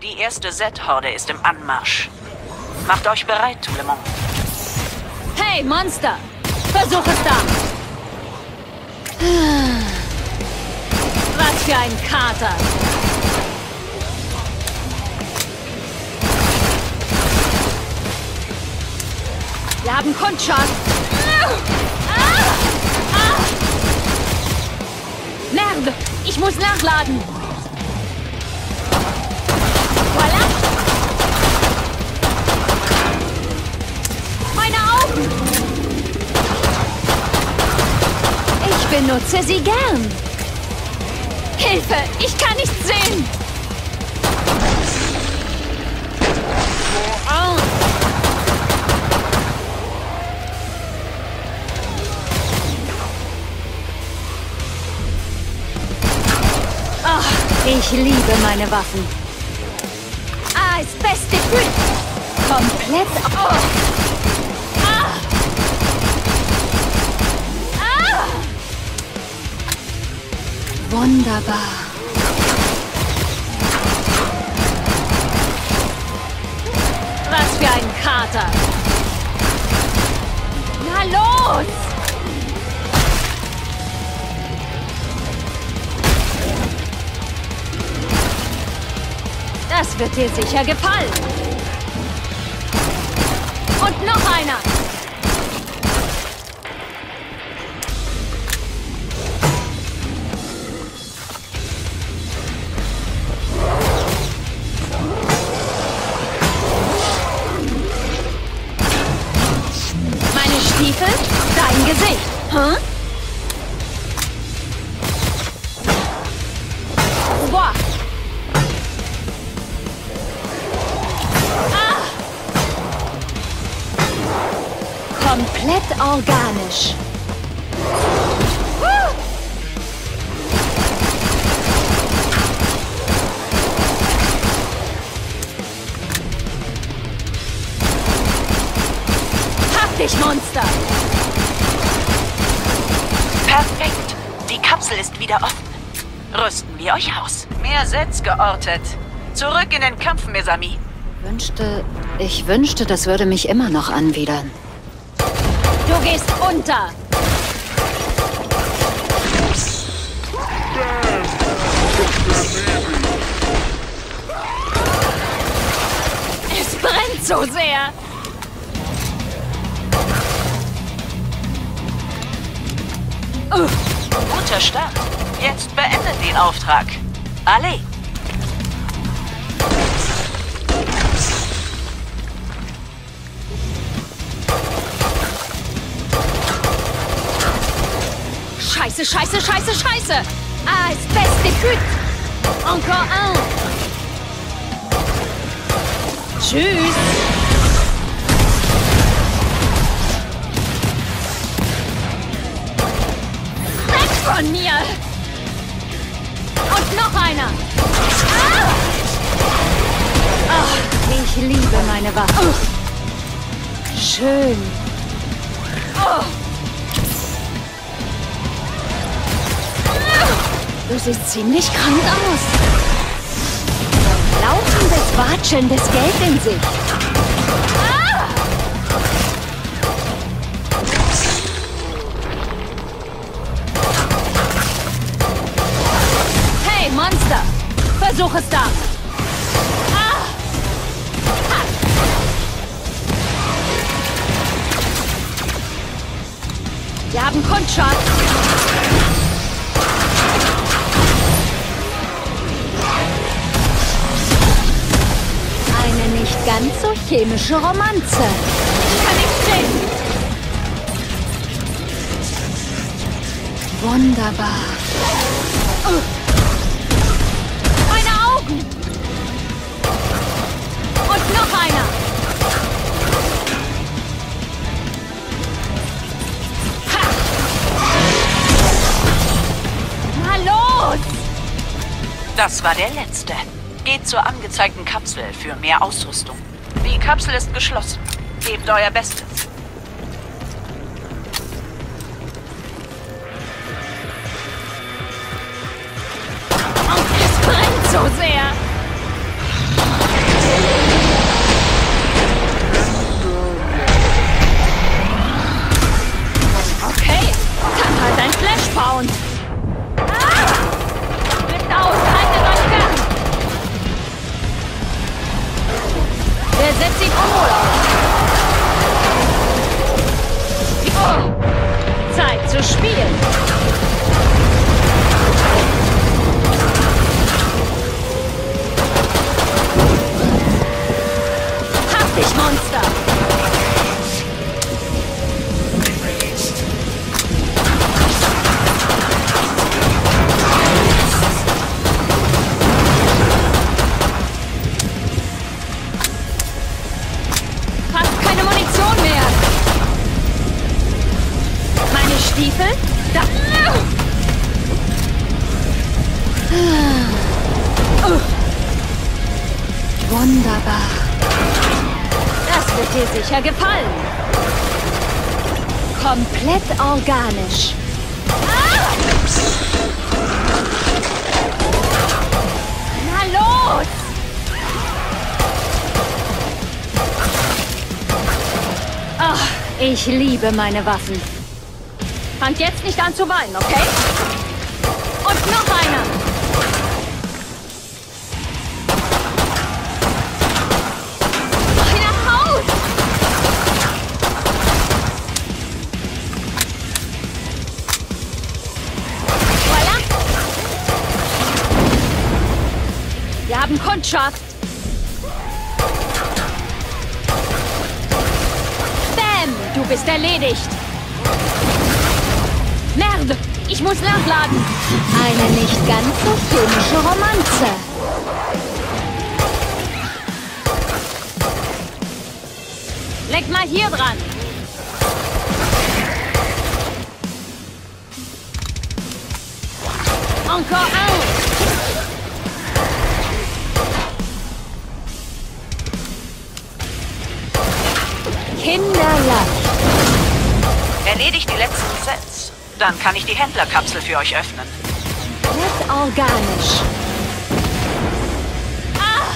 Die erste Z-Horde ist im Anmarsch. Macht euch bereit, tout le monde. Hey, Monster! Versuch es da! Was für ein Kater! Wir haben Kundschaft! Merde! Ich muss nachladen! Benutze sie gern. Hilfe! Ich kann nichts sehen! Oh. Ich liebe meine Waffen. Ah, das beste. Komplett. Oh. Wunderbar. Was für ein Kater. Na los! Das wird dir sicher gefallen. Und noch einer. Komplett organisch. Dich, Monster! Perfekt. Die Kapsel ist wieder offen. Rüsten wir euch aus. Mehr Sets geortet. Zurück in den Kampf, Mesami. Wünschte, ich wünschte, das würde mich immer noch anwidern. Gehst unter! Es brennt so sehr! Guter Start. Jetzt beendet den Auftrag. Alle. Scheiße, scheiße, scheiße, scheiße! Ah, es beste Küt! Encore un! Tschüss! Weg von mir! Und noch einer! Ah! Ach, ich liebe meine Waffe. Schön. Oh. Du siehst ziemlich krank aus. Laufendes, watschendes Geld in sich. Hey, Monster! Versuch es da! Ah! Wir haben Kundschaft! Ganz so chemische Romanze. Ich kann nicht sehen. Wunderbar. Meine Augen! Und noch einer! Ha! Na los! Das war der letzte. Geht zur angezeigten Kapsel für mehr Ausrüstung. Die Kapsel ist geschlossen. Gebt euer Bestes. Es brennt so sehr. Okay, kann halt ein Flash bauen. Der setzt ihn unwohl aus. Oh. Zeit zu spielen. Ich liebe meine Waffen. Fangt jetzt nicht an zu weinen, okay? Und noch einer! Einer Haus! Voila! Wir haben Kundschaft. Bist erledigt. Merde! Ich muss nachladen. Eine nicht ganz so filmische Romanze. Leg mal hier dran. Encore un. Kinderleicht. Erledigt die letzten Sets. Dann kann ich die Händlerkapsel für euch öffnen. Komplett organisch. Ah!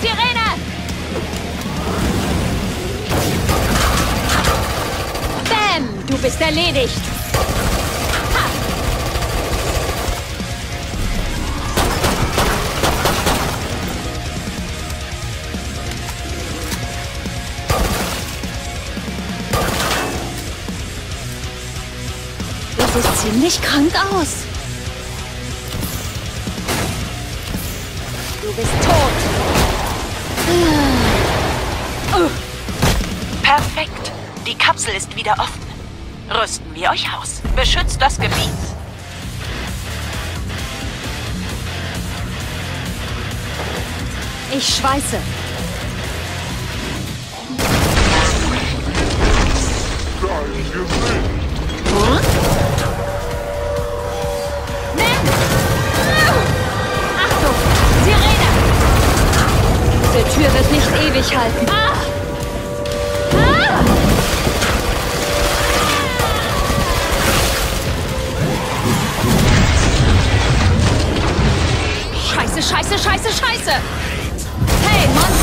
Sirene! Bam! Du bist erledigt. Ziemlich krank aus. Du bist tot. Perfekt. Die Kapsel ist wieder offen. Rüsten wir euch aus. Beschützt das Gebiet. Ich schweiße. Dein Gesicht. Nimm! Tür wird nicht ewig halten. Ah! Ah! Scheiße, scheiße, scheiße, scheiße! Hey, Monster!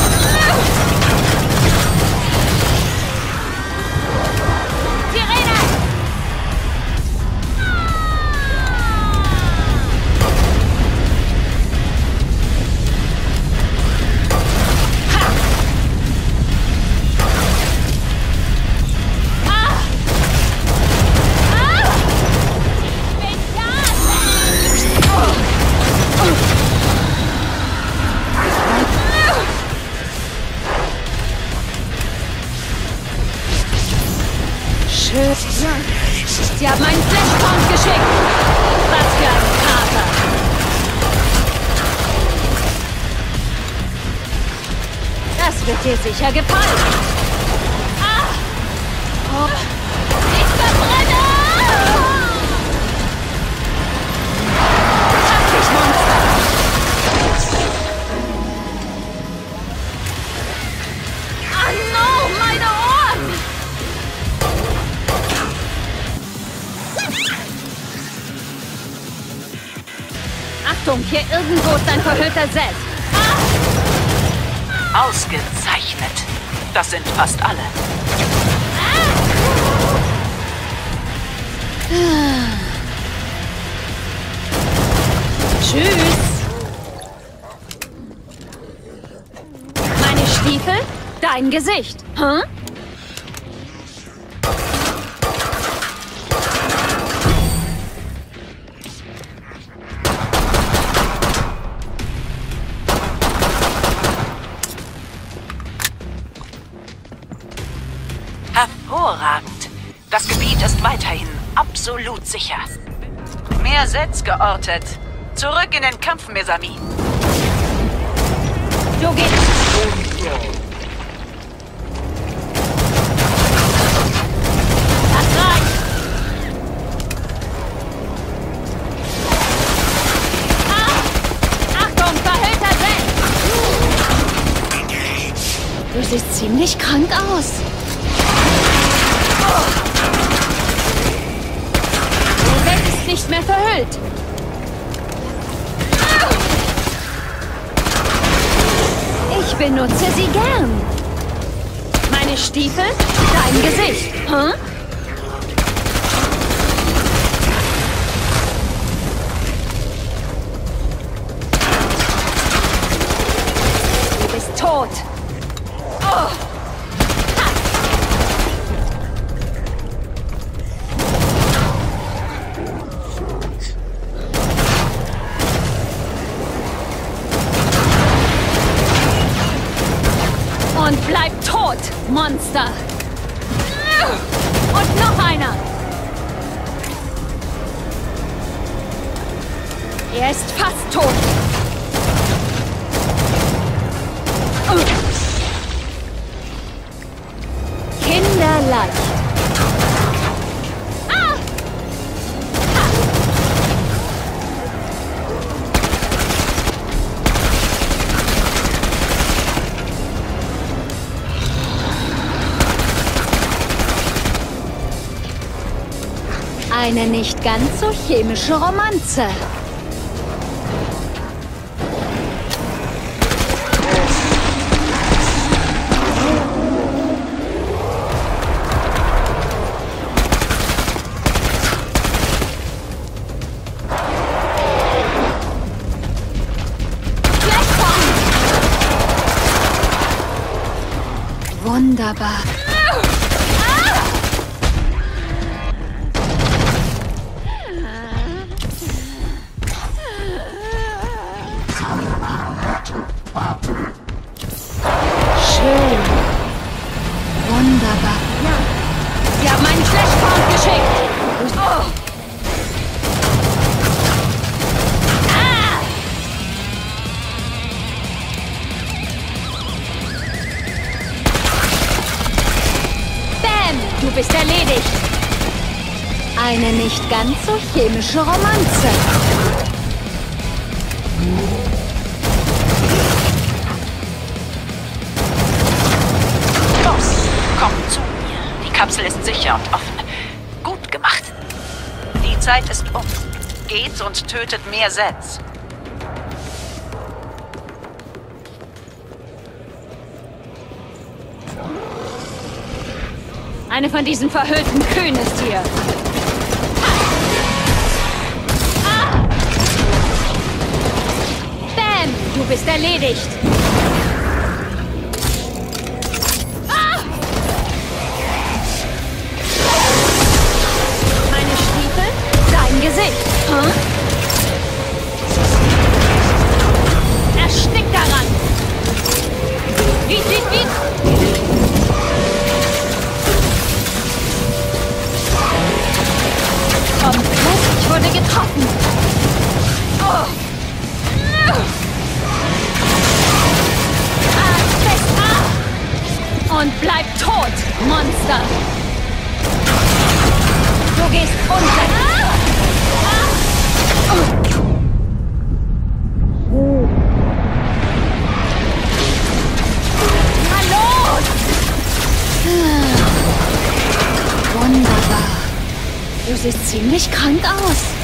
Hier irgendwo ist ein verhüllter Set. Ausgezeichnet. Das sind fast alle. Tschüss. Meine Stiefel? Dein Gesicht. Hm? Das Gebiet ist weiterhin absolut sicher. Mehr Sets geortet. Zurück in den Kampf, Mesami. Du gehst. Das reicht. Achtung, verhüllter Set! Du siehst ziemlich krank aus. Mehr verhüllt. Ich benutze sie gern. Meine Stiefel? Dein Gesicht. Hm? Du bist tot. Eine nicht ganz so chemische Romanze. Wunderbar. Eine nicht ganz so chemische Romanze. Los, komm zu mir. Die Kapsel ist sicher und offen. Gut gemacht. Die Zeit ist um. Geht und tötet mehr Sets. Eine von diesen verhüllten Kühen ist hier. Du bist erledigt. ¡Vamos!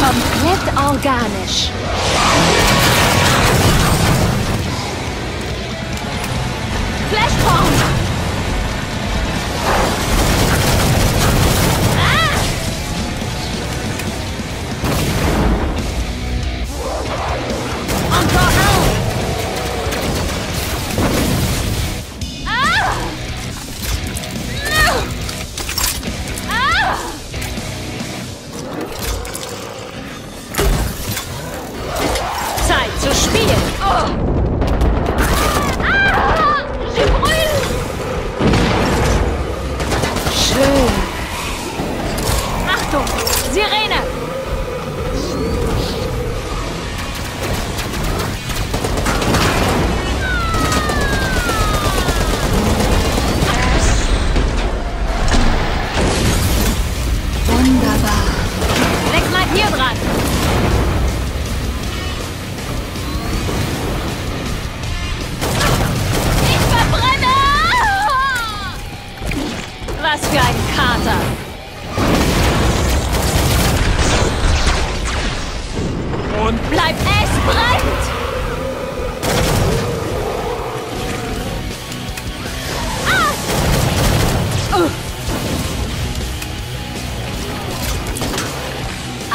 Komplett organisch. Flashbomb!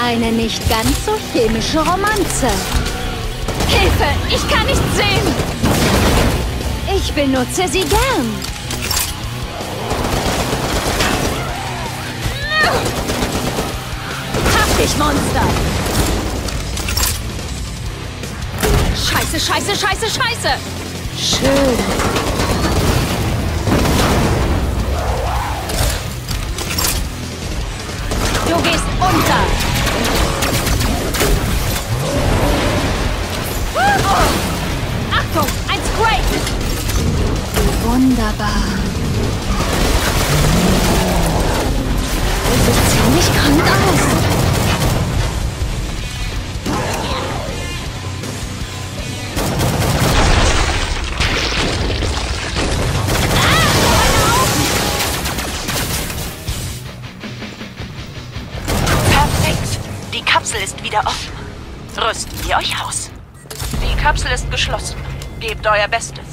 Eine nicht ganz so chemische Romanze. Hilfe! Ich kann nicht sehen! Ich benutze sie gern. Dich, Monster! Scheiße, scheiße, scheiße, scheiße! Schön. Wunderbar. Das sieht ziemlich krank aus. Perfekt. Die Kapsel ist wieder offen. Rüsten wir euch aus. Die Kapsel ist geschlossen. Gebt euer Bestes.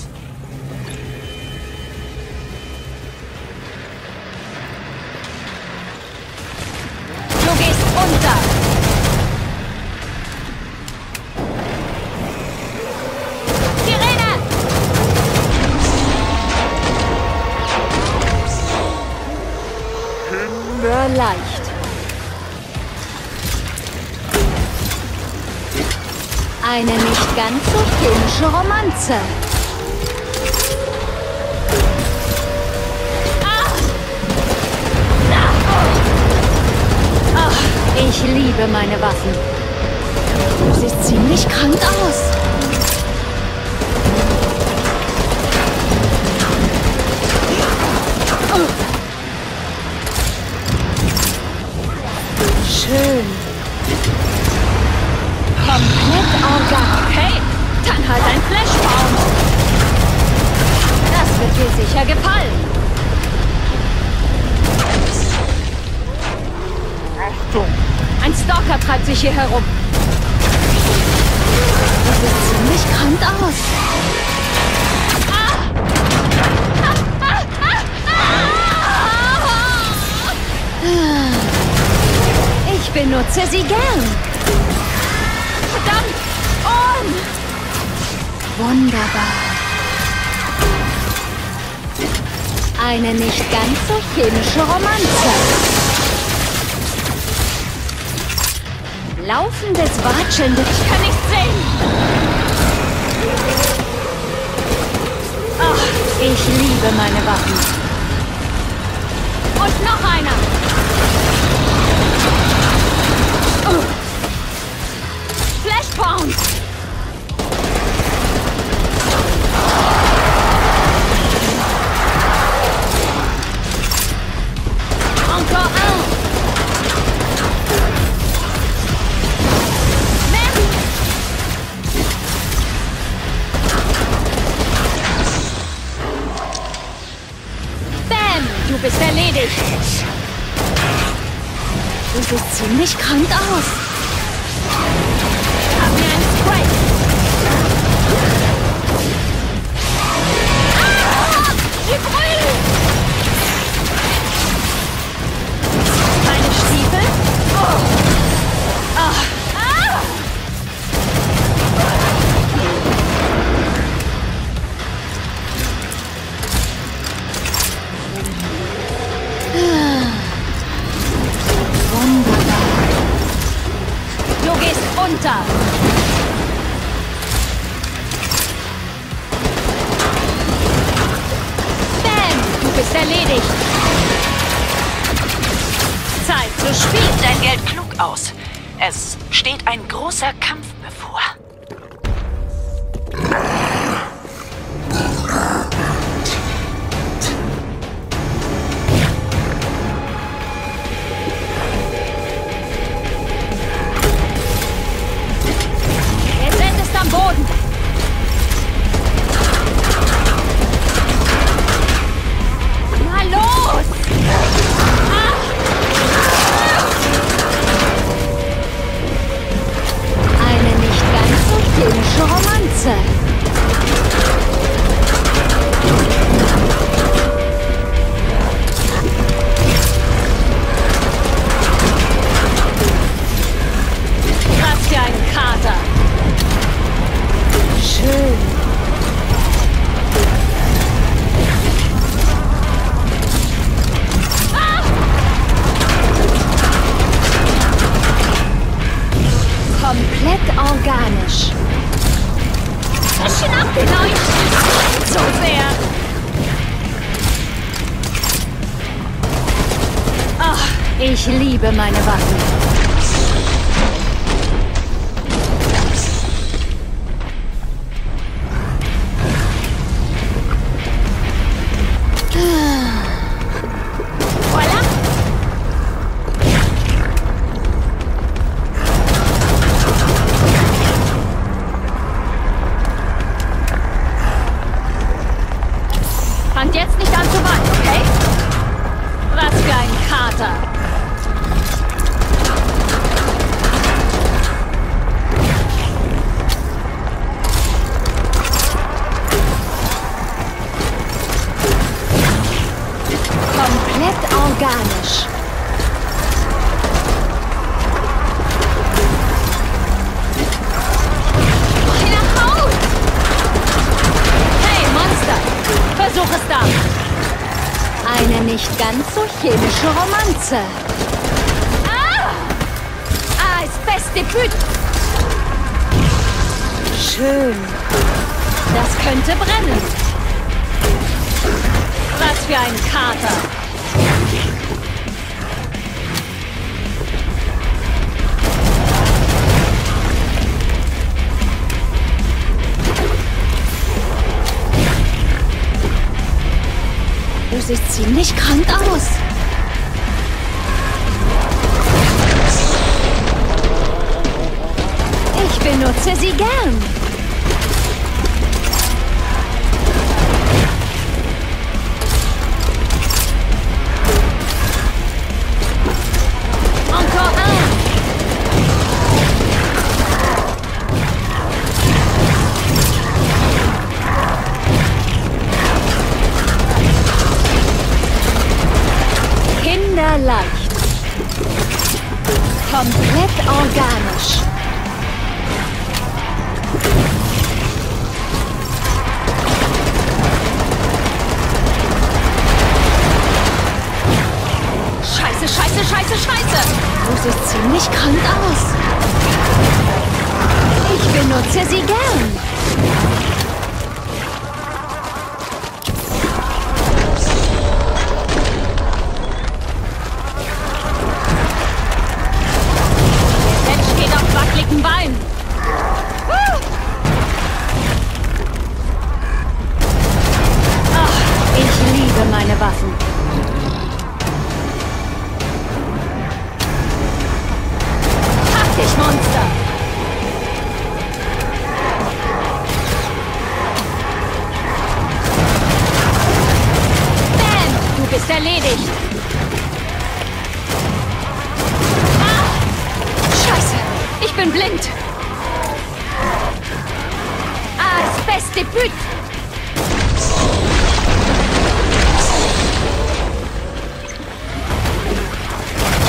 Chemische Romanze. Ah! Ach, ich liebe meine Waffen. Du siehst ziemlich krank aus. Halt ein Flashpoint. Das wird dir sicher gefallen. Achtung! Ein Stalker treibt sich hier herum. Das sieht ziemlich krank aus. Ich benutze sie gern. Wunderbar. Eine nicht ganz so chemische Romanze. Laufendes, watschendes. Ich kann nicht sehen. Ach, ich liebe meine Waffen. Und noch einer. Uh. Flashpoint. Du bist erledigt. Du siehst ziemlich krank aus. Meine Stiefel? Oh. Ah. Ah. Wunderbar. Du gehst unter. Erledigt. Zeit zu spielen. Dein Geld klug aus. Es steht ein großer Kampf bevor. Liebe meine Waffen. Du siehst ziemlich krank aus. Ich benutze sie gern. Scheiße, scheiße, scheiße, scheiße. Du siehst ziemlich krank aus. Ich benutze sie gern. Der Set Pack dich, Monster! Bam! Du bist erledigt! Ah! Ich bin blind. Ah, beste Debüt.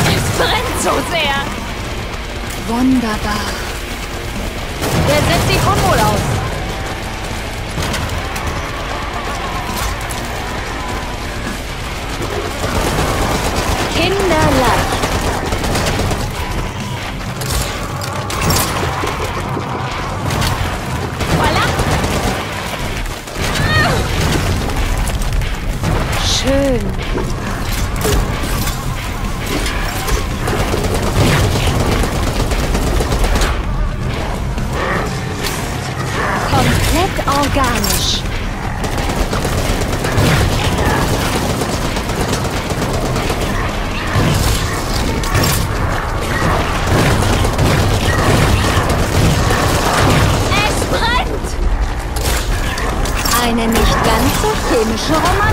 Es brennt so sehr. Wunderbar. Der setzt die von wohl aus. Kinderleicht. Brennt!